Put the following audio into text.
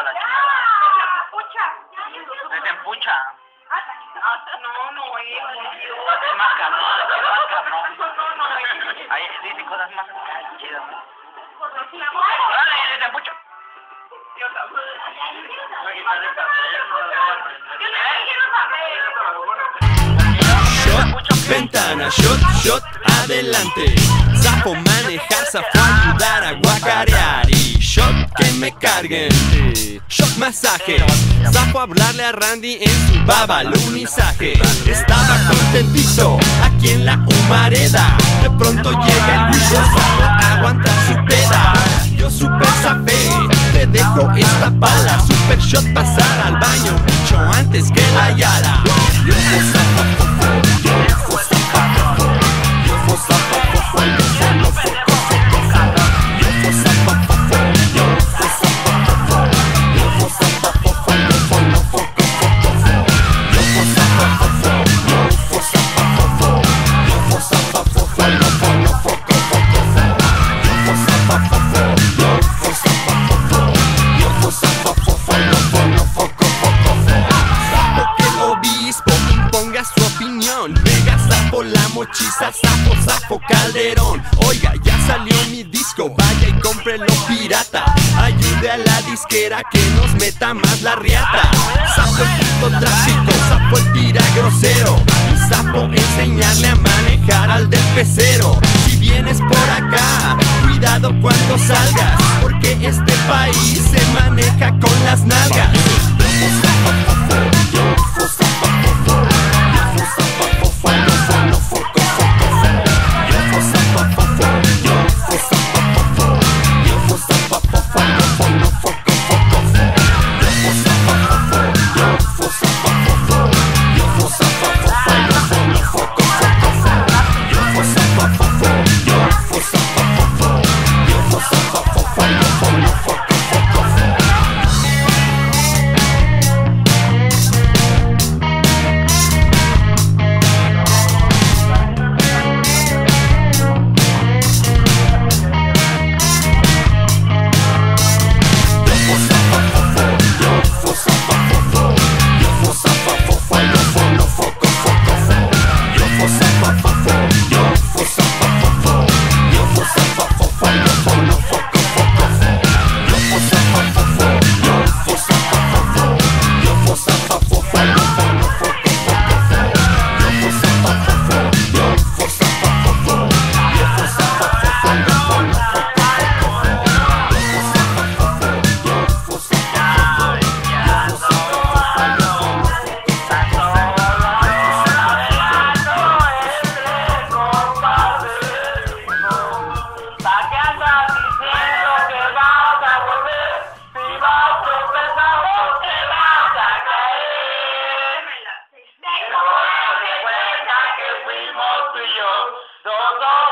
a la chingada. Desde Pucha. No, no, es Es más cabrón, es más cabrón. Ahí dice cosas más chidas. Órale, desde Pucha. Shot, ventana, shot, shot, adelante. Zafo manejar, zafo ayudar a guacarear. Shot que me carguen. Shot masaje. Sapo hablarle a Randy en su baba lunizaje. Estaba contentito aquí en la humareda. De pronto llega el bicho, sapo aguanta su peda. Yo super zafé, te dejo esta pala. Super shot pasar al baño mucho antes que la yala. Yo mochiza, sapo, sapo, calderón. Oiga, ya salió mi disco, vaya y cómprelo pirata. Ayude a la disquera que nos meta más la riata. Sapo el puto tráfico, sapo el tira grosero. Y sapo enseñarle a manejar al del pecero. Si vienes por acá, cuidado cuando salgas Porque este país se maneja con las nalgas Gaza